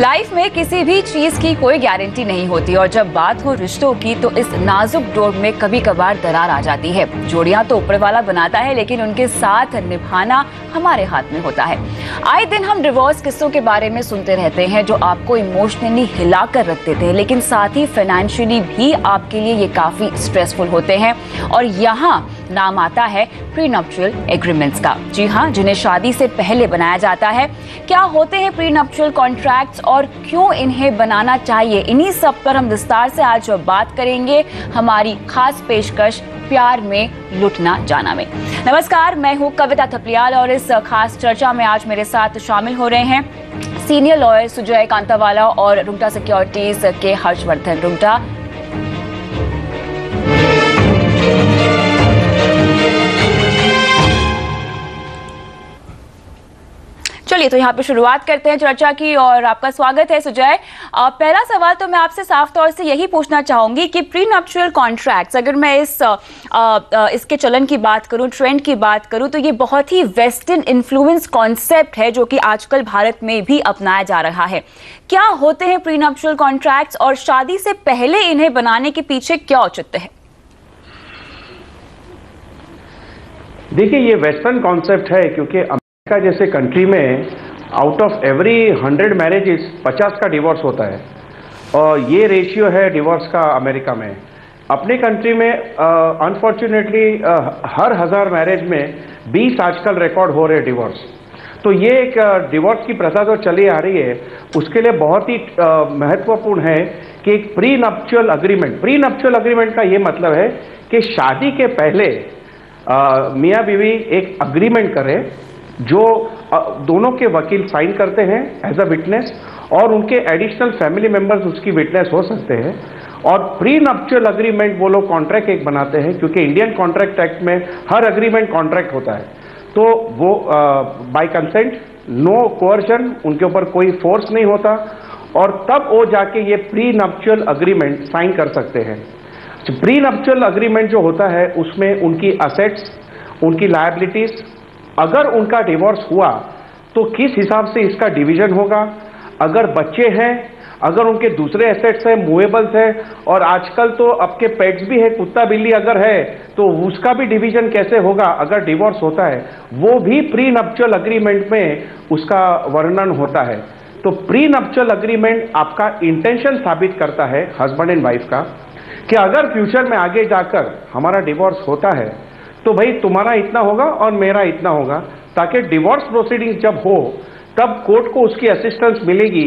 Life में किसी भी चीज़ की कोई गारंटी नहीं होती और जब बात हो रिश्तों की तो इस नाजुक डोर में कभी कभार दरार आ जाती है। जोड़ियाँ तो ऊपर वाला बनाता है, लेकिन उनके साथ निभाना हमारे हाथ में होता है। आए दिन हम डिवोर्स किस्सों के बारे में सुनते रहते हैं, जो आपको इमोशनली हिला कर रख देते हैं, लेकिन साथ ही फाइनेंशियली भी आपके लिए ये काफ़ी स्ट्रेसफुल होते हैं। और यहाँ नाम आता है प्री नप्चुअल एग्रीमेंट्स का। जी हाँ जिन्हें शादी से पहले बनाया जाता है। क्या होते हैं प्री नप्चुअल कॉन्ट्रैक्ट्स और क्यों इन्हें बनाना चाहिए? इन्हीं सब पर हम विस्तार से आज बात करेंगे। हमारी खास पेशकश, प्यार में, लुटना, जाना में। नमस्कार, मैं हूँ कविता थपलियाल और इस खास चर्चा में आज मेरे साथ शामिल हो रहे हैं। सीनियर लॉयर सुजय कांतावाला और रुमटा सिक्योरिटीज के हर्षवर्धन। रुंगटा चलिए तो यहाँ पे शुरुआत करते हैं चर्चा की और आपका स्वागत है सुजय। पहला सवाल तो मैं आपसे साफ़ तौर से यही पूछना चाहूँगी कि प्री नप्चुअल कॉन्ट्रैक्ट्स अगर मैं इस अ, अ, इसके चलन की बात करूँ ट्रेंड की बात करूँ तो ये बहुत ही वेस्टर्न इन्फ्लुएंस कॉन्सेप्ट है जो कि आजकल भारत में भी अपनाया जा रहा है। क्या होते हैं प्री नप्चुअल कॉन्ट्रैक्ट्स और शादी से पहले इन्हें बनाने के पीछे क्या औचित्य है? देखिए ये वेस्टर्न कॉन्सेप्ट है क्योंकि अमेरिका जैसे कंट्री में out of every hundred marriages पचास का डिवोर्स होता है। और ये रेशियो है डिवोर्स का अमेरिका में। अपने कंट्री में अनफॉर्चुनेटली uh, uh, हर हज़ार मैरिज में 20 आजकल रिकॉर्ड हो रहे डिवोर्स तो ये एक डिवोर्स की प्रथा जो चली आ रही है उसके लिए बहुत ही महत्वपूर्ण है कि एक pre nuptial agreement pre nuptial agreement का ये मतलब है कि शादी के पहले मियाँ बीवी एक अग्रीमेंट करें जो दोनों के वकील साइन करते हैं एज अ विटनेस और उनके एडिशनल फैमिली मेंबर्स उसकी विटनेस हो सकते हैं। और प्री नप्चुअल अग्रीमेंट वो लोग कॉन्ट्रैक्ट एक बनाते हैं, क्योंकि इंडियन कॉन्ट्रैक्ट एक्ट में हर अग्रीमेंट कॉन्ट्रैक्ट होता है। तो वो बाय कंसेंट नो कोअर्शन उनके ऊपर कोई फोर्स नहीं होता और तब वो जाके ये प्री नप्चुअल अग्रीमेंट साइन कर सकते हैं। प्री नप्चुअल अग्रीमेंट जो होता है, उसमें उनकी असेट्स उनकी लायबिलिटीज अगर उनका डिवोर्स हुआ तो किस हिसाब से इसका डिवीज़न होगा? अगर बच्चे हैं, अगर उनके दूसरे एसेट्स हैं मूवेबल्स हैं, और आजकल तो आपके पेट्स भी है, कुत्ता बिल्ली अगर है तो उसका भी डिवीज़न कैसे होगा? अगर डिवोर्स होता है, वो भी प्री नप्चुअल अग्रीमेंट में उसका वर्णन होता है। तो प्री नप्चुअल अग्रीमेंट आपका इंटेंशन साबित करता है हस्बैंड एंड वाइफ का, कि अगर फ्यूचर में आगे जाकर हमारा डिवोर्स होता है तो भाई तुम्हारा इतना होगा और मेरा इतना होगा। ताकि डिवोर्स प्रोसीडिंग जब हो, तब कोर्ट को उसकी असिस्टेंस मिलेगी।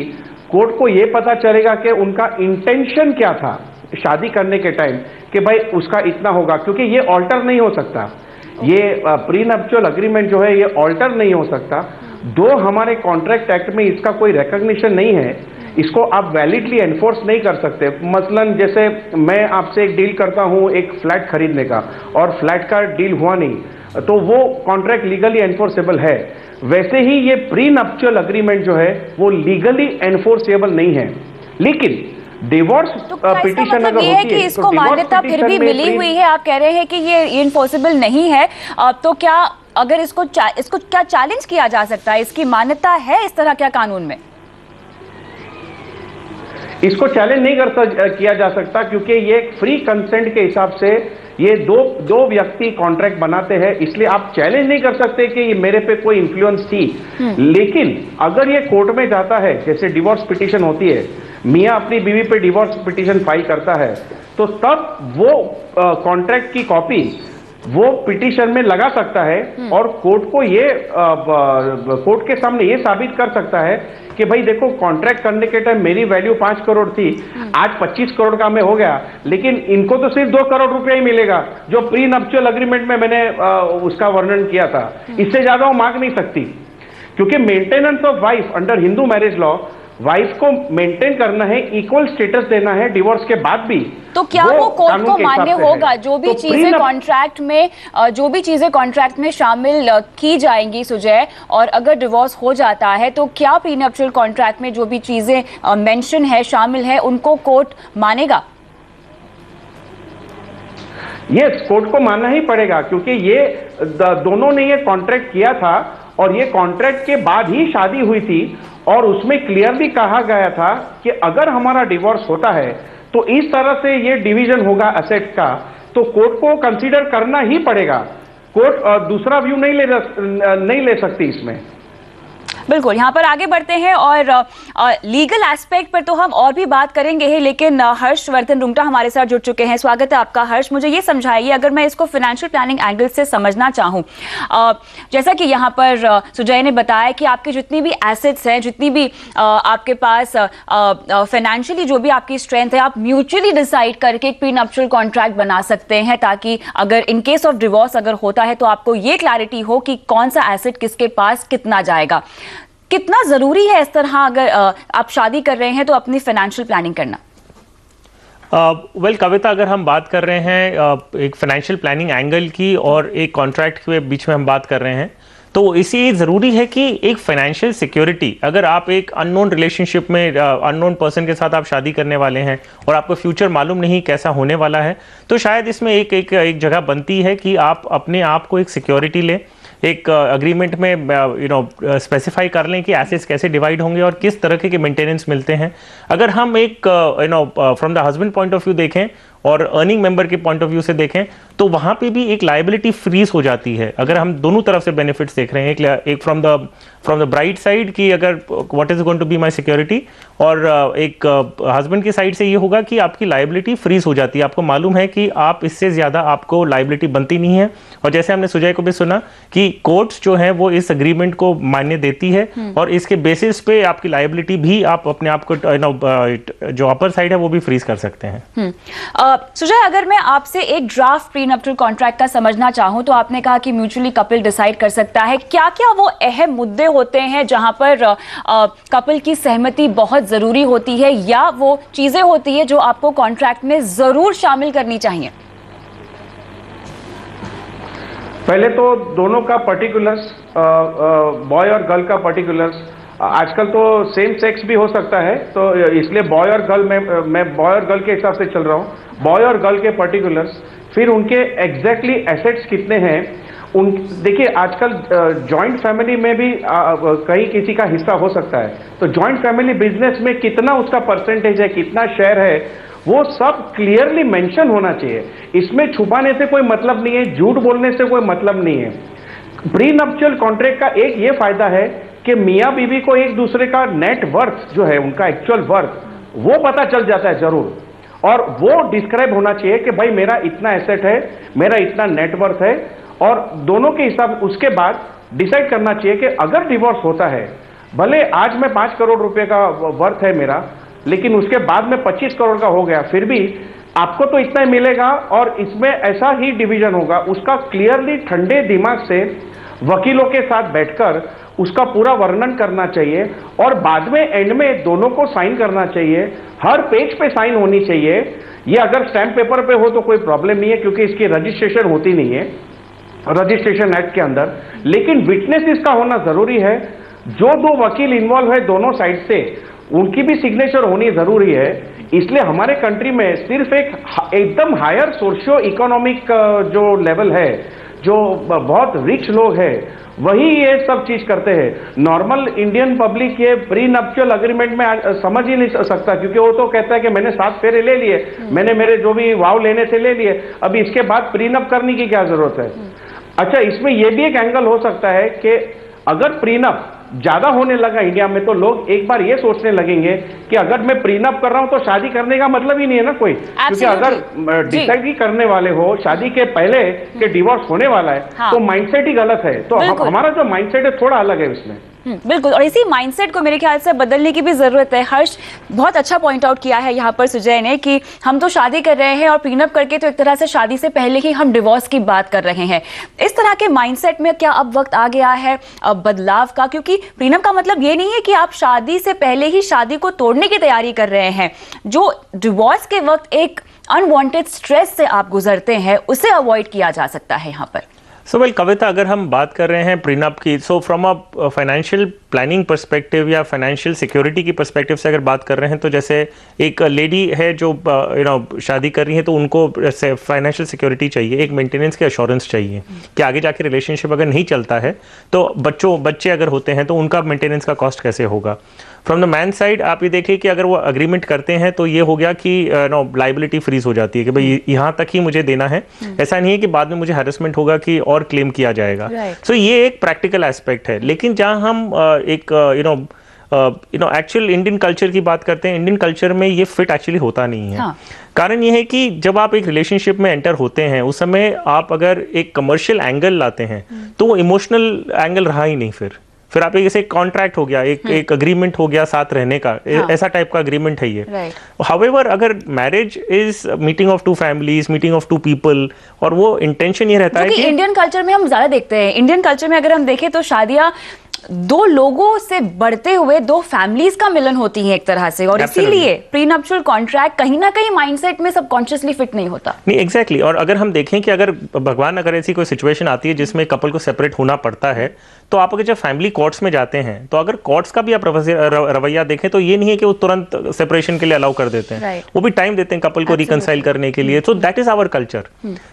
कोर्ट को यह पता चलेगा कि उनका इंटेंशन क्या था शादी करने के टाइम कि भाई उसका इतना होगा, क्योंकि ये ऑल्टर नहीं हो सकता। ये प्री नप्चुअल अग्रीमेंट जो है, ये ऑल्टर नहीं हो सकता। दो हमारे कॉन्ट्रैक्ट एक्ट में इसका कोई रिकग्निशन नहीं है इसको आप वैलिडली एनफोर्स नहीं कर सकते। मसलन जैसे मैं आपसे एक डील करता हूँ एक फ्लैट खरीदने का और फ्लैट का डील हुआ नहीं तो वो कॉन्ट्रैक्ट लीगली एनफोर्सेबल है। वैसे ही ये प्री नप्चुअल अग्रीमेंट जो है वो लीगली एनफोर्सेबल नहीं है। लेकिन डिवोर्स तो पिटिशन मतलब अगर ये है कि इसको तो मान्यता फिर भी मिली हुई है आप कह रहे हैं कि ये इनफॉर्सिबल नहीं है। तो क्या अगर इसको इसको क्या चैलेंज किया जा सकता है? इसकी मान्यता है इस तरह क्या कानून में? इसको चैलेंज नहीं कर किया जा सकता क्योंकि ये फ्री कंसेंट के हिसाब से ये दो दो व्यक्ति कॉन्ट्रैक्ट बनाते हैं इसलिए आप चैलेंज नहीं कर सकते कि ये मेरे पे कोई इन्फ्लुएंस थी। लेकिन अगर ये कोर्ट में जाता है जैसे डिवोर्स पिटीशन होती है मियाँ अपनी बीवी पे डिवोर्स पिटीशन फ़ाइल करता है तो तब वो कॉन्ट्रैक्ट की कॉपी वो पिटीशन में लगा सकता है और कोर्ट को ये कोर्ट के सामने ये साबित कर सकता है कि भाई देखो कॉन्ट्रैक्ट करने के टाइम मेरी वैल्यू पाँच करोड़ थी आज पच्चीस करोड़ का मैं हो गया लेकिन इनको तो सिर्फ़ दो करोड़ रुपया ही मिलेगा जो प्री नप्चुअल अग्रीमेंट में मैंने अ, उसका वर्णन किया था। इससे ज़्यादा वो मांग नहीं सकती क्योंकि maintenance of wife under Hindu marriage law wife को मेंटेन करना है इक्वल स्टेटस देना है डिवोर्स के बाद भी तो क्या वो वो कोर्ट को मान्य होगा? जो भी तो चीज़ें कॉन्ट्रैक्ट में जो भी चीज़ें कॉन्ट्रैक्ट में शामिल की जाएँगी सुजय और अगर डिवोर्स हो जाता है तो क्या प्रीनप्चुअल कॉन्ट्रैक्ट में जो भी चीज़ें मेंशन है शामिल है उनको कोर्ट मानेगा? यस कोर्ट को मानना ही पड़ेगा क्योंकि ये दोनों ने ये कॉन्ट्रैक्ट किया था और ये कॉन्ट्रैक्ट के बाद ही शादी हुई थी और उसमें क्लियरली कहा गया था कि अगर हमारा डिवोर्स होता है तो इस तरह से ये डिवीज़न होगा असेट का। तो कोर्ट को कंसीडर करना ही पड़ेगा। कोर्ट दूसरा व्यू नहीं ले नहीं ले सकती इसमें। बिल्कुल, यहाँ पर आगे बढ़ते हैं और लीगल एस्पेक्ट पर तो हम और भी बात करेंगे ही, लेकिन हर्षवर्धन रुंगटा हमारे साथ जुड़ चुके हैं। स्वागत है आपका, हर्ष। मुझे ये समझाइए, अगर मैं इसको फाइनेंशियल प्लानिंग एंगल से समझना चाहूँ जैसा कि यहाँ पर सुजय ने बताया कि आपकी जितनी भी एसेट्स हैं, जितनी भी आपके पास फाइनेंशियली जो भी आपकी स्ट्रेंथ है, आप म्यूचुअली डिसाइड करके एक प्री कॉन्ट्रैक्ट बना सकते हैं, ताकि अगर इन केस ऑफ़ डिवोर्स अगर होता है तो आपको ये क्लैरिटी हो कि कौन सा एसेट किसके पास कितना जाएगा। कितना ज़रूरी है इस तरह अगर आप शादी कर रहे हैं तो अपनी फाइनेंशियल प्लानिंग करना? वेल uh, well, कविता अगर हम बात कर रहे हैं uh, एक फाइनेंशियल प्लानिंग एंगल की और एक कॉन्ट्रैक्ट के बीच में हम बात कर रहे हैं तो इसी ज़रूरी है कि एक फाइनेंशियल सिक्योरिटी अगर आप एक अननोन रिलेशनशिप में अननोन पर्सन के साथ आप शादी करने वाले हैं और आपको फ्यूचर मालूम नहीं कैसा होने वाला है तो शायद इसमें एक एक एक जगह बनती है कि आप अपने आप को एक सिक्योरिटी लें। एक अग्रीमेंट में यू नो स्पेसिफाई कर लें कि एसेट्स कैसे डिवाइड होंगे और किस तरह के मेंटेनेंस मिलते हैं। अगर हम एक you know from the husband point of view देखें और अर्निंग मेंबर के पॉइंट ऑफ़ व्यू से देखें तो वहाँ पे भी एक लाइबिलिटी फ्रीज हो जाती है। अगर हम दोनों तरफ़ से बेनिफिट्स देख रहे हैं एक एक from the from the bright side कि अगर what is going to be my security और uh, एक हस्बैंड की साइड से ये होगा कि आपकी लाइबिलिटी फ्रीज हो जाती है। आपको मालूम है कि आप इससे ज़्यादा आपको लाइबिलिटी बनती नहीं है। और जैसे हमने सुजय को भी सुना कि कोर्ट्स जो है वो इस अग्रीमेंट को मान्य देती है और इसके बेसिस पे आपकी लाइबिलिटी भी आप अपने आप को uh, जो अपर साइड है वो भी फ्रीज कर सकते हैं। हम्म। सुजय, अगर मैं आपसे एक ड्राफ्ट प्री नप्चुअल कॉन्ट्रैक्ट का समझना चाहूँ तो आपने कहा कि म्यूचुअली कपल डिसाइड कर सकता है। क्या क्या वो अहम मुद्दे होते हैं जहाँ पर कपल की सहमति बहुत ज़रूरी होती है, या वो चीज़ें होती है जो आपको कॉन्ट्रैक्ट में ज़रूर शामिल करनी चाहिए? पहले तो दोनों का पर्टिकुलर्स बॉय और गर्ल का पर्टिकुलर्स आजकल तो सेम सेक्स भी हो सकता है तो इसलिए बॉय और गर्ल में, मैं बॉय और गर्ल के हिसाब से चल रहा हूँ। बॉय और गर्ल के पर्टिकुलर्स फिर उनके एग्जैक्टली एसेट्स कितने हैं, उन, देखिए, आजकल जॉइंट फैमिली में भी कहीं किसी का हिस्सा हो सकता है। तो जॉइंट फैमिली बिज़नेस में कितना उसका परसेंटेज है, कितना शेयर है, वो सब क्लियरली मेंशन होना चाहिए। इसमें छुपाने से कोई मतलब नहीं है, झूठ बोलने से कोई मतलब नहीं है। प्री नप्चुअल कॉन्ट्रैक्ट का एक ये फ़ायदा है कि मियाँ बीवी को एक दूसरे का नेट वर्थ जो है, उनका एक्चुअल वर्थ वो पता चल जाता है ज़रूर। और वो डिस्क्राइब होना चाहिए कि भाई मेरा इतना एसेट है, मेरा इतना नेटवर्थ है, और दोनों के हिसाब, उसके बाद डिसाइड करना चाहिए कि अगर डिवोर्स होता है, भले आज मैं पाँच करोड़ रुपए का वर्थ है मेरा, लेकिन उसके बाद में पच्चीस करोड़ का हो गया, फिर भी आपको तो इतना ही मिलेगा, और इसमें ऐसा ही डिवीज़न होगा, उसका क्लियरली ठंडे दिमाग से वकीलों के साथ बैठकर उसका पूरा वर्णन करना चाहिए और बाद में एंड में दोनों को साइन करना चाहिए। हर पेज पे साइन होनी चाहिए। ये अगर स्टैम्प पेपर पे हो तो कोई प्रॉब्लम नहीं है क्योंकि इसकी रजिस्ट्रेशन होती नहीं है रजिस्ट्रेशन एक्ट के अंदर। लेकिन विटनेस इसका होना ज़रूरी है। जो दो वकील इन्वॉल्व है दोनों साइड से, उनकी भी सिग्नेचर होनी ज़रूरी है। इसलिए हमारे कंट्री में सिर्फ़ एक एकदम हायर सोशियो इकोनॉमिक जो लेवल है जो बहुत रिच लोग हैं वही ये सब चीज़ करते हैं। नॉर्मल इंडियन पब्लिक ये प्री नप्चुअल अग्रीमेंट में समझ ही नहीं सकता क्योंकि वो तो कहता है कि मैंने सात फेरे ले लिए मैंने मेरे जो भी वाव लेने से ले लिए अब इसके बाद प्रीनप करने की क्या ज़रूरत है? अच्छा इसमें यह भी एक एंगल हो सकता है कि अगर प्रीनप ज़्यादा होने लगा इंडिया में तो लोग एक बार ये सोचने लगेंगे कि अगर मैं प्रीनअप कर रहा हूँ तो शादी करने का मतलब ही नहीं है ना कोई। क्योंकि अगर डिसाइड ही करने वाले हो शादी के पहले के डिवोर्स होने वाला है हाँ। तो माइंडसेट ही गलत है। तो हमारा जो माइंडसेट है थोड़ा अलग है हम्म, बिल्कुल। और इसी माइंडसेट को मेरे ख्याल से बदलने की भी ज़रूरत है। हर्ष, बहुत अच्छा पॉइंट आउट किया है यहाँ पर सुजय ने कि हम तो शादी कर रहे हैं और प्रीनअप करके तो एक तरह से शादी से पहले ही हम डिवोर्स की बात कर रहे हैं। इस तरह के माइंडसेट में क्या अब वक्त आ गया है, अब बदलाव का? क्योंकि प्रीनअप का मतलब ये नहीं है कि आप शादी से पहले ही शादी को तोड़ने की तैयारी कर रहे हैं। जो डिवोर्स के वक्त एक अनवांटेड स्ट्रेस से आप गुजरते हैं, उसे अवॉइड किया जा सकता है यहाँ पर। सो वेल कविता अगर हम बात कर रहे हैं प्रीनप की so from a financial planning perspective या फाइनेंशियल सिक्योरिटी की परस्पेक्टिव से अगर बात कर रहे हैं तो जैसे एक लेडी है जो यू नो शादी कर रही है तो उनको फाइनेंशियल सिक्योरिटी चाहिए, एक मेंटेनेंस के अश्योरेंस चाहिए कि आगे जाके रिलेशनशिप अगर नहीं चलता है तो बच्चों, बच्चे अगर होते हैं तो उनका मेंटेनेंस का कॉस्ट कैसे होगा? फ्रॉम द मैन साइड आप ये देखिए कि अगर वो अग्रीमेंट करते हैं तो ये हो गया कि नो लाइबिलिटी फ्रीज हो जाती है कि भाई यहाँ तक ही मुझे देना है। ऐसा नहीं है कि बाद में मुझे हेरसमेंट होगा कि और क्लेम किया जाएगा। सो Right. so, ये एक प्रैक्टिकल एस्पेक्ट है। लेकिन जहाँ हम एक you know you know actual Indian culture की बात करते हैं इंडियन कल्चर में ये फिट एक्चुअली होता नहीं है। हाँ। कारण ये है कि जब आप एक रिलेशनशिप में एंटर होते हैं उस समय आप अगर एक कमर्शियल एंगल लाते हैं तो वो इमोशनल एंगल रहा ही नहीं फिर। फिर आप एक जैसे कॉन्ट्रैक्ट हो गया एक एक अग्रीमेंट हो गया साथ रहने का ऐसा हाँ। ऐसा टाइप का अग्रीमेंट है ये. हाउएवर अगर marriage is meeting of two families meeting of two people और वो इंटेंशन ये रहता है कि इंडियन कल्चर में हम ज़्यादा देखते हैं इंडियन कल्चर में अगर हम देखें तो शादियाँ दो लोगों से बढ़ते हुए दो फैमिलीज़ का मिलन होती है एक तरह से। और इसीलिए प्रीनप्चुअल कॉन्ट्रैक्ट कहीं ना कहीं माइंडसेट में सबकॉन्शियसली फिट नहीं होता। नहीं एग्जैक्टली exactly. और अगर हम देखें कि अगर भगवान अगर ऐसी कोई सिचुएशन आती है जिसमें कपल को सेपरेट होना पड़ता है तो आप अगर जब फैमिली कोर्ट्स में जाते हैं तो अगर कोर्ट्स का भी आप रवैया देखें तो ये नहीं है कि वो तुरंत सेपरेशन के लिए अलाउ कर देते हैं। Right. वो भी टाइम देते हैं कपल को रिकनसाइल करने के लिए। तो दैट इज़ आवर कल्चर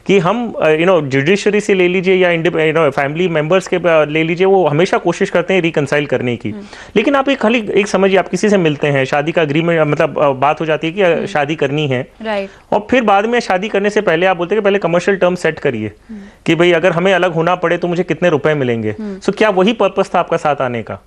कि हम यू नो जुडिशरी से ले लीजिए या यू नो फैमिली मेंबर्स के uh, ले लीजिए वो हमेशा कोशिश करते हैं रिकनसाइल करने की। लेकिन आप एक खाली एक समझिए आप किसी से मिलते हैं शादी का अग्रीमेंट मतलब बात हो जाती है कि uh, शादी करनी है। और फिर बाद में शादी करने से पहले आप बोलते हैं कि पहले कमर्शियल टर्म सेट करिए। कि भाई अगर हमें अलग होना पड़े तो मुझे कितने रुपए मिलेंगे। सो क्या वही पर्पस था आपका साथ आने का?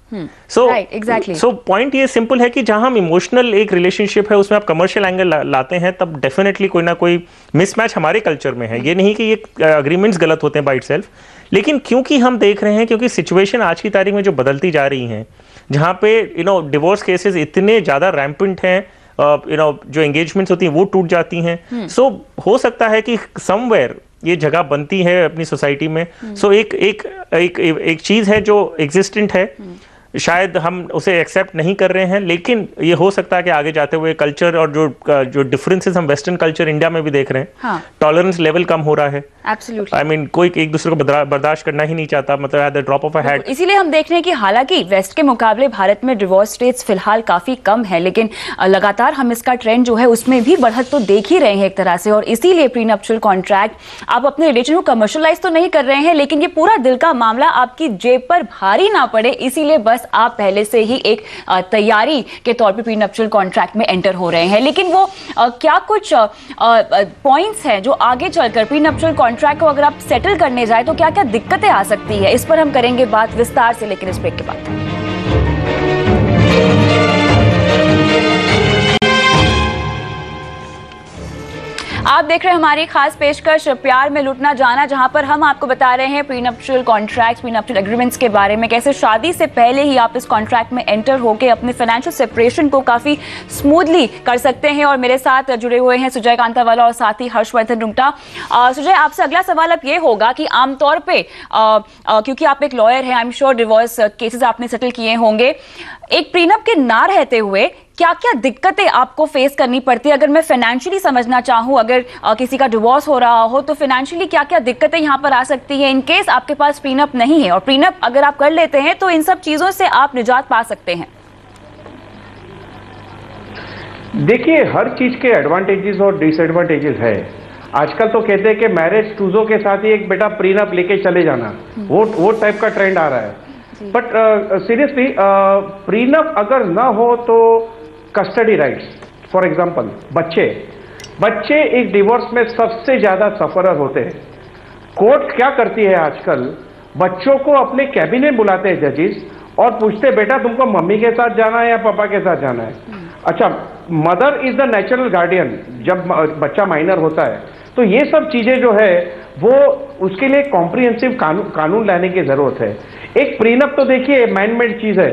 So exactly. सो पॉइंट ये सिंपल है कि जहाँ हम इमोशनल एक रिलेशनशिप है उसमें आप कमर्शियल एंगल ला, लाते हैं तब डेफिनेटली कोई ना कोई मिसमैच हमारे कल्चर में है। ये नहीं कि ये अग्रीमेंट्स गलत होते हैं बाइट सेल्फ लेकिन क्योंकि हम देख रहे हैं क्योंकि सिचुएशन आज की तारीख में जो बदलती जा रही है जहाँ पे यू नो डिवोर्स केसेस इतने ज़्यादा रैम्पेंट हैं यू नो जो एंगेजमेंट्स होती हैं वो टूट जाती हैं। सो हो सकता है कि समवेयर ये जगह बनती है अपनी सोसाइटी में। सो एक एक एक एक चीज़ है जो एग्जिस्टेंट है। शायद हम उसे एक्सेप्ट नहीं कर रहे हैं लेकिन ये हो सकता है कि आगे जाते हुए कल्चर और जो जो डिफरेंसेस हम वेस्टर्न कल्चर इंडिया में भी देख रहे हैं टॉलरेंस हाँ। टॉलरेंस लेवल कम हो रहा है। एब्सोल्युटली आई मीन कोई एक दूसरे को बर्दाश्त करना ही नहीं चाहता मतलब at the drop of a hat इसीलिए हम देख रहे हैं कि हालाँकि वेस्ट के मुकाबले भारत में डिवोर्स रेट्स फ़िलहाल काफ़ी कम है लेकिन लगातार हम इसका ट्रेंड जो है उसमें भी बढ़त तो देख ही रहे हैं एक तरह से और इसीलिए प्रीनप्चुअल कॉन्ट्रैक्ट आप अपने रिलेशन को कमर्शलाइज तो नहीं कर रहे हैं लेकिन ये पूरा दिल का मामला आपकी जेब पर भारी ना पड़े इसीलिए बस आप पहले से ही एक तैयारी के तौर पे प्रीनप्चुअल कॉन्ट्रैक्ट में एंटर हो रहे हैं। लेकिन वो आ, क्या कुछ पॉइंट्स हैं जो आगे चलकर प्रीनप्चुअल कॉन्ट्रैक्ट को अगर आप सेटल करने जाए तो क्या क्या दिक्कतें आ सकती है? इस पर हम करेंगे बात विस्तार से लेकिन इस ब्रेक के बाद। देख रहे हैं हमारी खास पेशकश प्यार में लुटना जाना जहाँ पर हम आपको बता रहे हैं प्रीनप्चुअल कॉन्ट्रैक्ट प्रीनप्चुअल एग्रीमेंट्स के बारे में कैसे शादी से पहले ही आप इस कॉन्ट्रैक्ट में एंटर होकर अपने फाइनेंशियल सेपरेशन को काफ़ी स्मूथली कर सकते हैं। और मेरे साथ जुड़े हुए हैं सुजय कांतावाला और साथ ही हर्षवर्धन रुंगटा। अ, सुजय आपसे अगला सवाल अब ये होगा कि आमतौर पे अ, क्योंकि आप एक लॉयर हैं I am sure divorce cases आपने सेटल किए होंगे। एक प्रीनप के ना रहते हुए क्या क्या दिक्कतें आपको फेस करनी पड़ती है? अगर मैं फाइनेंशियली समझना चाहूँ अगर अ, किसी का डिवोर्स हो रहा हो तो फाइनेंशियली क्या क्या दिक्कतें यहाँ पर आ सकती है? इनकेस आपके पास प्रीनप नहीं है और प्रीनप अगर आप कर लेते हैं तो इन सब चीज़ों से आप निजात पा सकते हैं। देखिए हर चीज़ के एडवांटेजेस और डिसएडवांटेजेस है। आजकल तो कहते हैं कि मैरिज टूजो के साथ ही एक बेटा प्रीनप लेके चले जाना। वो वो टाइप का ट्रेंड आ रहा है। बट सीरियसली प्रीनप अगर ना हो तो कस्टडी राइट्स फॉर एग्जांपल बच्चे। बच्चे एक डिवोर्स में सबसे ज़्यादा सफरर होते हैं। कोर्ट क्या करती है आजकल? बच्चों को अपने कैबिन में बुलाते हैं जजेस और पूछते बेटा तुमको मम्मी के साथ जाना है या पापा के साथ जाना है? अच्छा mother is the natural guardian जब बच्चा माइनर होता है। तो ये सब चीज़ें जो है वो उसके लिए कॉम्प्रिहेंसिव कानून कानून लाने की ज़रूरत है। एक प्रीनप तो देखिए मैनमेड चीज़ है।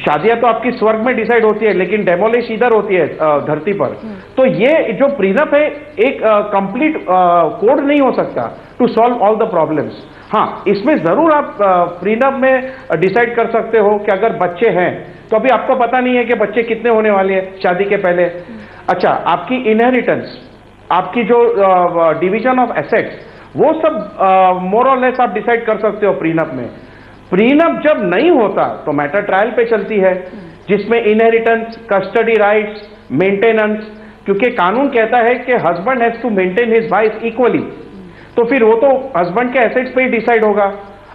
शादियाँ तो आपकी स्वर्ग में डिसाइड होती है लेकिन डेमोलिश इधर होती है धरती पर। तो ये जो प्रीनप है एक कंप्लीट कोड नहीं हो सकता to solve all the problems हाँ इसमें ज़रूर आप प्रीनप में डिसाइड कर सकते हो कि अगर बच्चे हैं तो अभी आपको पता नहीं है कि बच्चे कितने होने वाले हैं शादी के पहले। अच्छा आपकी इनहेरिटेंस आपकी जो डिवीज़न ऑफ़ एसेट्स वो सब मोर और लेस आप डिसाइड कर सकते हो प्रीनप में। प्रीनप जब नहीं होता तो मैटर ट्रायल पे चलती है, जिसमें इनहेरिटेंस कस्टडी राइट्स मेंटेनेंस क्योंकि कानून कहता है कि husband has to maintain his wife equally तो फिर वो तो हस्बैंड के एसेट्स पे ही डिसाइड होगा।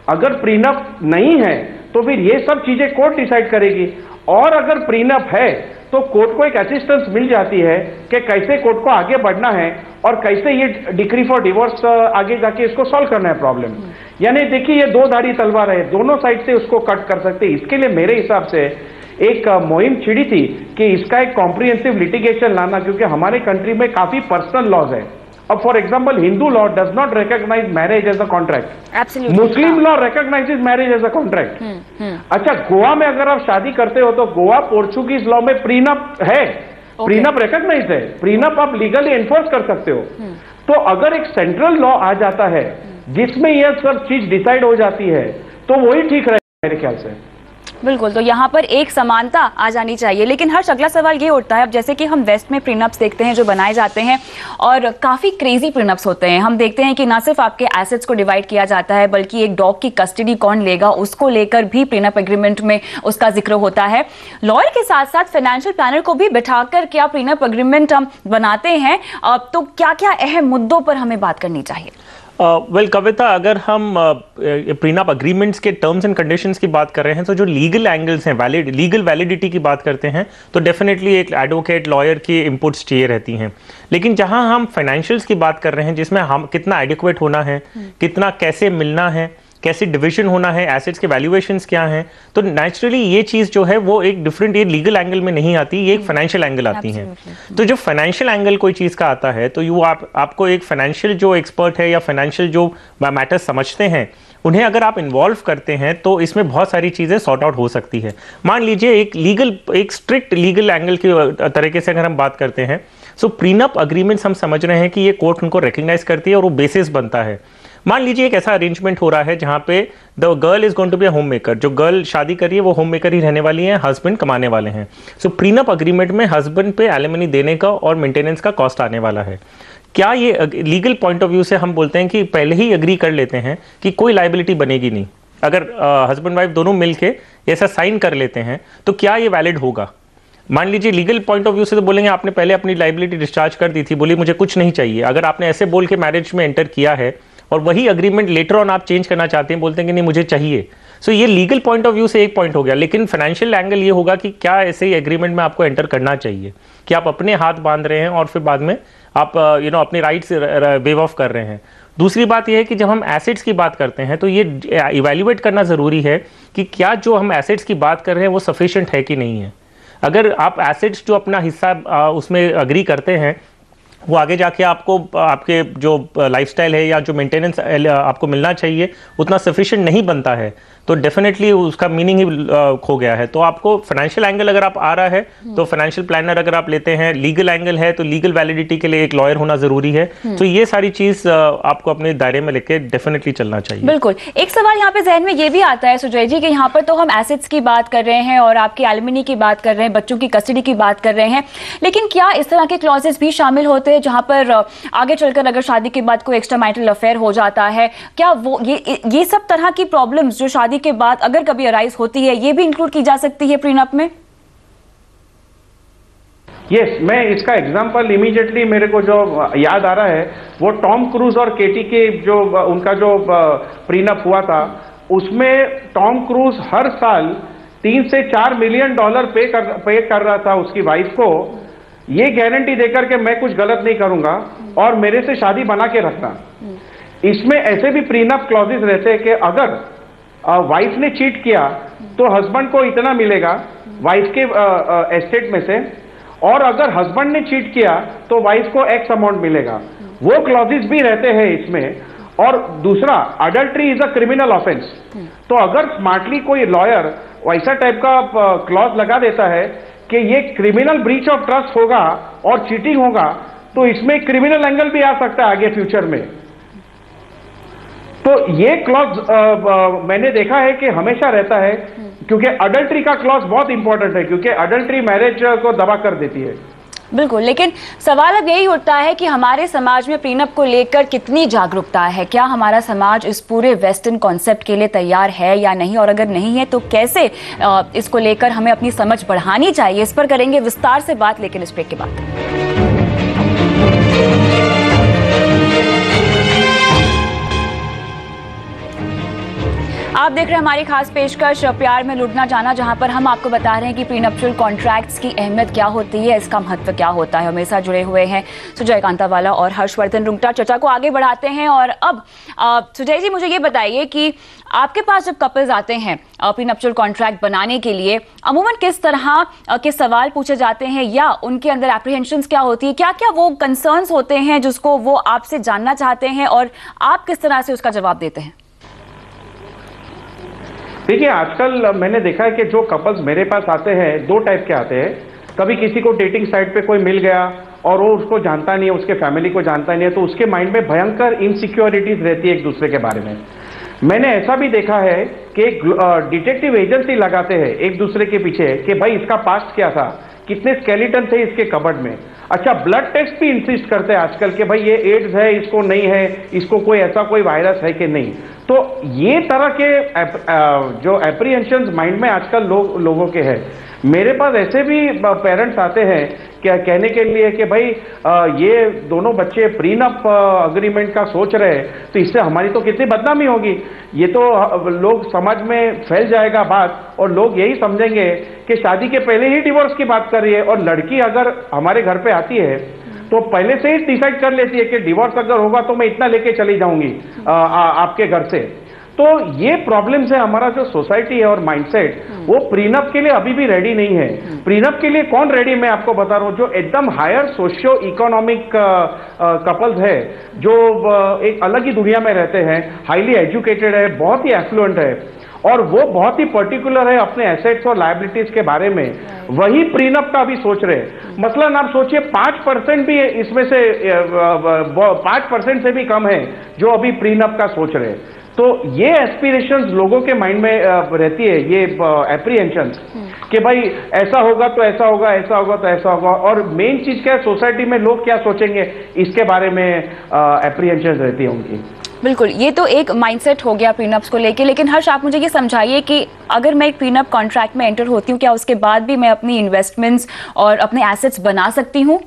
अगर प्रीनप नहीं है तो फिर ये सब चीज़ें कोर्ट डिसाइड करेगी। और अगर प्रीनप है तो कोर्ट को एक असिस्टेंस मिल जाती है कि कैसे कोर्ट को आगे बढ़ना है और कैसे ये डिक्री फॉर डिवोर्स आगे जाके इसको सॉल्व करना है प्रॉब्लम यानी देखिए ये दो धारी तलवार है दोनों साइड से उसको कट कर सकते इसके लिए मेरे हिसाब से एक मुहिम छिड़ी थी कि इसका एक कॉम्प्रिहेंसिव लिटिगेशन लाना क्योंकि हमारे कंट्री में काफ़ी पर्सनल लॉज है। अब for example Hindu law does not recognise marriage as a contract Muslim law recognises marriage as a contract अच्छा गोवा में अगर आप शादी करते हो तो गोवा पोर्चुगीज लॉ में प्रीनप है। प्रीनप रिकॉग्नाइज है। प्रीनप आप लीगली एनफोर्स कर सकते हो। तो अगर एक सेंट्रल लॉ आ जाता है जिसमें यह सब चीज़ डिसाइड हो जाती है तो वही ठीक रहेगा मेरे ख्याल से। बिल्कुल तो यहाँ पर एक समानता आ जानी चाहिए। लेकिन हर अगला सवाल ये उठता है, अब जैसे कि हम वेस्ट में प्रीनप्स देखते हैं, जो बनाए जाते हैं, और काफ़ी क्रेजी प्रीनप्स होते हैं। हम देखते हैं कि ना सिर्फ़ आपके एसेट्स को डिवाइड किया जाता है, बल्कि एक डॉग की कस्टडी कौन लेगा, उसको लेकर भी प्रीनप एग्रीमेंट में उसका ज़िक्र होता है। लॉयर के साथ साथ फाइनेंशियल प्लानर को भी बैठा कर क्या प्रीनप एग्रीमेंट हम बनाते हैं तो क्या क्या अहम मुद्दों पर हमें बात करनी चाहिए? वेल uh, कविता अगर हम प्रीनाप uh, अग्रीमेंट्स के टर्म्स एंड कंडीशंस की बात कर रहे हैं तो जो लीगल एंगल्स हैं वैलिड लीगल वैलिडिटी की बात करते हैं तो डेफिनेटली एक एडवोकेट लॉयर की इनपुट्स चाहिए रहती हैं लेकिन जहाँ हम फाइनेंशियल्स की बात कर रहे हैं जिसमें हम कितना एडिकुएट होना है हम्म। कितना कैसे मिलना है कैसे डिविजन होना है एसेट्स के वैल्यूएशंस क्या हैं? तो नेचुरली ये चीज़ जो है वो एक डिफरेंट ये लीगल एंगल में नहीं आती ये एक फाइनेंशियल hmm. एंगल आती है। तो जो फाइनेंशियल एंगल कोई चीज़ का आता है तो यू आप आपको एक फाइनेंशियल जो एक्सपर्ट है या फाइनेंशियल जो मैटर समझते हैं उन्हें अगर आप इन्वॉल्व करते हैं तो इसमें बहुत सारी चीज़ें सॉर्ट आउट हो सकती है। मान लीजिए एक लीगल एक स्ट्रिक्ट लीगल एंगल के तरीके से अगर हम बात करते हैं सो प्रीनप अग्रीमेंट्स हम समझ रहे हैं कि ये कोर्ट उनको रिकग्नाइज करती है और वो बेसिस बनता है। मान लीजिए एक ऐसा अरेंजमेंट हो रहा है जहाँ पे the girl is going to be homemaker जो गर्ल शादी कर है, वो होम मेकर ही रहने वाली है हस्बैंड कमाने वाले हैं। सो प्रीनप अग्रीमेंट में हस्बैंड पे एलिमनी देने का और मेंटेनेंस का कॉस्ट आने वाला है। क्या ये लीगल पॉइंट ऑफ़ व्यू से हम बोलते हैं कि पहले ही अग्री कर लेते हैं कि कोई लाइबिलिटी बनेगी नहीं। अगर हस्बैंड वाइफ दोनों मिलके ऐसा साइन कर लेते हैं तो क्या ये वैलिड होगा? मान लीजिए लीगल पॉइंट ऑफ़ व्यू से तो बोलेंगे, आपने पहले अपनी लाइबिलिटी डिस्चार्ज कर दी थी, बोली मुझे कुछ नहीं चाहिए। अगर आपने ऐसे बोल के मैरिज में एंटर किया है और वही अग्रीमेंट लेटर ऑन आप चेंज करना चाहते हैं बोलते हैं कि नहीं मुझे चाहिए। सो so, ये लीगल पॉइंट ऑफ़ व्यू से एक पॉइंट हो गया लेकिन फाइनेंशियल एंगल ये होगा कि क्या ऐसे ही एग्रीमेंट में आपको एंटर करना चाहिए। कि आप अपने हाथ बाँध रहे हैं और फिर बाद में आप यू नो अपने राइट्स वेव ऑफ़ कर रहे हैं। दूसरी बात यह है कि जब हम एसेट्स की बात करते हैं तो ये इवेल्युएट करना ज़रूरी है कि क्या जो हम एसेट्स की बात कर रहे हैं वो सफिशिएंट है कि नहीं है। अगर आप एसेट्स जो अपना हिस्सा उसमें अग्री करते हैं वो आगे जाके आपको, आपके जो लाइफस्टाइल है या जो मेंटेनेंस आपको मिलना चाहिए, उतना सफिशिएंट नहीं बनता है। तो डेफिनेटली उसका मीनिंग ही खो गया है। तो आपको फाइनेंशियल एंगल अगर आप आ रहा है तो फाइनेंशियल प्लानर अगर आप लेते हैं लीगल एंगल है तो लीगल वैलिडिटी के लिए एक लॉयर होना ज़रूरी है। तो ये सारी चीज़ आपको अपने दायरे में लेके डेफिनेटली चलना चाहिए। बिल्कुल। एक सवाल यहाँ पे जहन में ये भी आता है सुजय जी कि यहाँ पर तो हम एसेट्स की बात कर रहे हैं और आपकी एलमिनी की बात कर रहे हैं बच्चों की कस्टडी की बात कर रहे हैं। लेकिन क्या इस तरह के क्लॉजेस भी शामिल होते हैं जहाँ पर आगे चलकर अगर शादी के बाद कोई एक्स्ट्रा माइटल अफेयर हो जाता है क्या वो ये ये सब तरह की प्रॉब्लम्स जो शादी शादी के बाद अगर कभी अराइज होती है ये भी इंक्लूड की जा सकती है प्रीनप में? यस yes, मैं इसका एग्जांपल इमीडिएटली मेरे को जो याद आ रहा है वो टॉम क्रूज और केटी के जो उनका जो प्रीनप हुआ था उसमें टॉम क्रूज हर साल तीन से चार मिलियन डॉलर पे कर पे कर रहा था उसकी वाइफ को। ये गारंटी देकर के मैं कुछ गलत नहीं करूँगा और मेरे से शादी बना के रखना। इसमें ऐसे भी प्रीनप क्लॉजेस रहते हैं कि अगर वाइफ ने चीट किया तो हस्बैंड को इतना मिलेगा वाइफ के एस्टेट में से। और अगर हस्बैंड ने चीट किया तो वाइफ को एक्स अमाउंट मिलेगा। वो क्लॉजेस भी रहते हैं इसमें। और दूसरा adultery is a criminal offence तो अगर स्मार्टली कोई लॉयर वैसा टाइप का क्लॉज लगा देता है कि ये क्रिमिनल ब्रीच ऑफ़ ट्रस्ट होगा और चीटिंग होगा तो इसमें क्रिमिनल एंगल भी आ सकता है आगे फ्यूचर में। तो ये क्लॉज मैंने देखा है कि हमेशा रहता है, क्योंकि अडल्ट्री का क्लॉज बहुत इंपॉर्टेंट है, क्योंकि अडल्ट्री मैरिज को दबा कर देती है। बिल्कुल, लेकिन सवाल अब यही उठता है कि हमारे समाज में प्रीनप को लेकर कितनी जागरूकता है? क्या हमारा समाज इस पूरे वेस्टर्न कॉन्सेप्ट के लिए तैयार है या नहीं? और अगर नहीं है तो कैसे इसको लेकर हमें अपनी समझ बढ़ानी चाहिए? इस पर करेंगे विस्तार से बात, लेकिन इस ब्रेक के बाद। आप देख रहे हैं हमारी खास पेशकश, प्यार में लुटना जाना, जहाँ पर हम आपको बता रहे हैं कि प्रीनप्चुअल कॉन्ट्रैक्ट्स की अहमियत क्या होती है, इसका महत्व क्या होता है। हमेशा जुड़े हुए हैं सुजय कांतावाला और हर्षवर्धन रुंगटा। चर्चा को आगे बढ़ाते हैं और अब सुजय जी, मुझे ये बताइए कि आपके पास जब कपल्स आते हैं प्रीनप्चुअल कॉन्ट्रैक्ट बनाने के लिए, अमूमन किस तरह के सवाल पूछे जाते हैं या उनके अंदर एप्रीहेंशन क्या होती है? क्या क्या वो कंसर्न्स होते हैं जिसको वो आपसे जानना चाहते हैं और आप किस तरह से उसका जवाब देते हैं? देखिए, आजकल मैंने देखा है कि जो कपल्स मेरे पास आते हैं, दो टाइप के आते हैं। कभी किसी को डेटिंग साइट पे कोई मिल गया और वो उसको जानता नहीं है, उसके फैमिली को जानता नहीं है तो उसके माइंड में भयंकर इनसिक्योरिटीज रहती है एक दूसरे के बारे में। मैंने ऐसा भी देखा है कि एक डिटेक्टिव एजेंसी लगाते हैं एक दूसरे के पीछे कि भाई, इसका पास्ट क्या था? कितने स्केलेटन थे इसके कबड में। अच्छा ब्लड टेस्ट भी इंसिस्ट करते हैं आजकल के भाई ये एड्स है इसको नहीं है इसको कोई ऐसा कोई वायरस है कि नहीं। तो ये तरह के एप, आ, जो एप्रीहेंशन माइंड में आजकल लोग लोगों के हैं। मेरे पास ऐसे भी पेरेंट्स आते हैं क्या कहने के लिए कि भाई ये दोनों बच्चे प्रीनअप अग्रीमेंट का सोच रहे हैं तो इससे हमारी तो कितनी बदनामी होगी? ये तो लोग समाज में फैल जाएगा बात, और लोग यही समझेंगे कि शादी के पहले ही डिवोर्स की बात कर रही है, और लड़की अगर हमारे घर पे आती है तो पहले से ही डिसाइड कर लेती है कि डिवोर्स अगर होगा तो मैं इतना लेके चली जाऊँगी आपके घर से। तो ये प्रॉब्लम है हमारा जो सोसाइटी है और माइंडसेट वो प्रीनप के लिए अभी भी रेडी नहीं है। प्रीनप के लिए कौन रेडी मैं आपको बता रहा हूँ जो एकदम हायर सोशियो इकोनॉमिक कपल्स है जो एक अलग ही दुनिया में रहते हैं हाईली एजुकेटेड है बहुत ही एफ्लुएंट है। और वो बहुत ही पर्टिकुलर है अपने एसेट्स और लाइबिलिटीज के बारे में। वही प्रीनप का भी सोच रहे हैं। मसलन आप सोचिए पाँच परसेंट भी इसमें से पाँच परसेंट से भी कम है जो अभी प्रीनप का सोच रहे हैं। तो ये एस्पिरेशन लोगों के माइंड में रहती है ये एप्रीहेंशन हम्म। कि भाई ऐसा होगा तो ऐसा होगा ऐसा होगा तो ऐसा होगा। और मेन चीज़ क्या है सोसाइटी में लोग क्या सोचेंगे इसके बारे में एप्रीहेंशन रहती है उनकी। बिल्कुल ये तो एक माइंडसेट हो गया प्रीनप्स को लेके लेकिन हर्ष आप मुझे ये समझाइए कि अगर मैं एक प्रीनप कॉन्ट्रैक्ट में एंटर होती हूँ क्या उसके बाद भी मैं अपनी इन्वेस्टमेंट्स और अपने एसेट्स बना सकती हूँ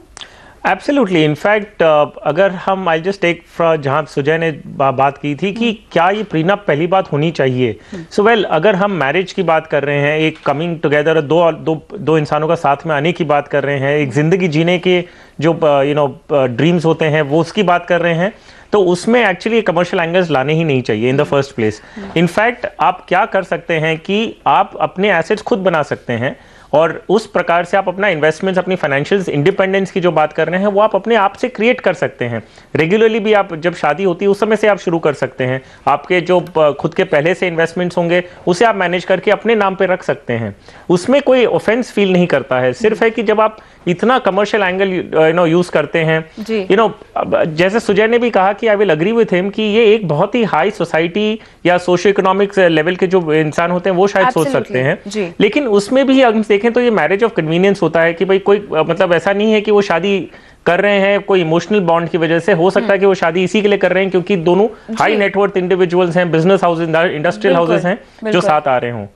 एब्सोल्युटली इनफैक्ट uh, अगर हम आई जस्ट टेक जहाँ सुजय ने बा, बात की थी कि hmm. क्या ये प्रीनप पहली बात होनी चाहिए so hmm. Well so, well, अगर हम मैरिज की बात कर रहे हैं एक कमिंग टुगेदर दो दो दो इंसानों का साथ में आने की बात कर रहे हैं एक ज़िंदगी जीने के जो यू नो ड्रीम्स होते हैं वो उसकी बात कर रहे हैं तो उसमें एक्चुअली कमर्शियल एंगल्स लाने ही नहीं चाहिए in the first place in fact आप क्या कर सकते हैं कि आप अपने एसेट्स खुद बना सकते हैं और उस प्रकार से आप अपना इन्वेस्टमेंट्स अपनी फाइनेंशियल इंडिपेंडेंस की जो बात कर रहे हैं वो आप अपने आप से क्रिएट कर सकते हैं. रेगुलरली भी आप जब शादी होती है उस समय से आप शुरू कर सकते हैं. आपके जो खुद के पहले से इन्वेस्टमेंट्स होंगे उसे आप मैनेज करके अपने नाम पे रख सकते हैं. उसमें कोई ऑफेंस फील नहीं करता है. सिर्फ़ है कि जब आप इतना commercial angle you know use करते हैं यू नो जैसे सुजय ने भी कहा कि I will agree with him कि ये एक बहुत ही हाई सोसाइटी या सोशियो इकोनॉमिक लेवल के जो इंसान होते हैं वो शायद Absolutely. सोच सकते हैं। लेकिन उसमें भी अगर देखें तो ये मैरिज ऑफ़ कन्वीनियंस होता है कि भाई कोई मतलब ऐसा नहीं है कि वो शादी कर रहे हैं कोई इमोशनल बॉन्ड की वजह से। हो सकता है हम्म। कि वो शादी इसी के लिए कर रहे हैं क्योंकि दोनों हाई नेटवर्थ इंडिविजुअल्स हैं बिज़नेस हाउसेज इंडस्ट्रियल हाउसेज हैं जो साथ आ रहे हों।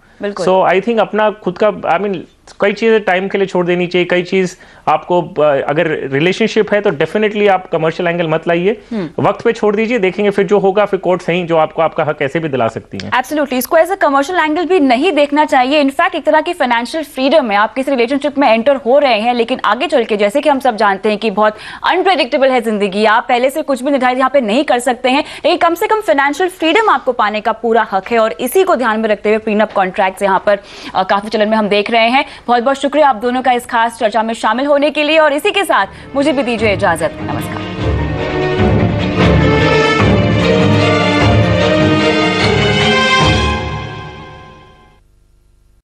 सो आई थिंक अपना खुद का आई मीन कई चीज़ें टाइम के लिए छोड़ देनी चाहिए कई चीज़ आपको अगर रिलेशनशिप है तो डेफिनेटली आप कमर्शियल एंगल मत लाइए। हम्म। वक्त पे छोड़ दीजिए देखेंगे फिर जो होगा फिर कोर्ट सही जो आपको आपका हक कैसे भी दिला सकती है। एब्सोल्युटली इसको एज अ कमर्शियल एंगल भी नहीं देखना चाहिए। इनफैक्ट एक तरह की फाइनेंशियल फ्रीडम है। आप किसी रिलेशनशिप में एंटर हो रहे हैं लेकिन आगे चल के जैसे कि हम सब जानते हैं कि बहुत अनप्रेडिक्टेबल है ज़िंदगी। आप पहले से कुछ भी निर्धारित यहाँ पे नहीं कर सकते हैं लेकिन कम से कम फाइनेंशियल फ्रीडम आपको पाने का पूरा हक है। और इसी को ध्यान में रखते हुए प्रीनअप कॉन्ट्रैक्ट यहाँ पर काफ़ी चलन में हम देख रहे हैं। बहुत बहुत शुक्रिया। आप दोनों का इस खास चर्चा में शामिल होने के लिए और इसी के साथ मुझे भी दीजिए इजाज़त। नमस्कार।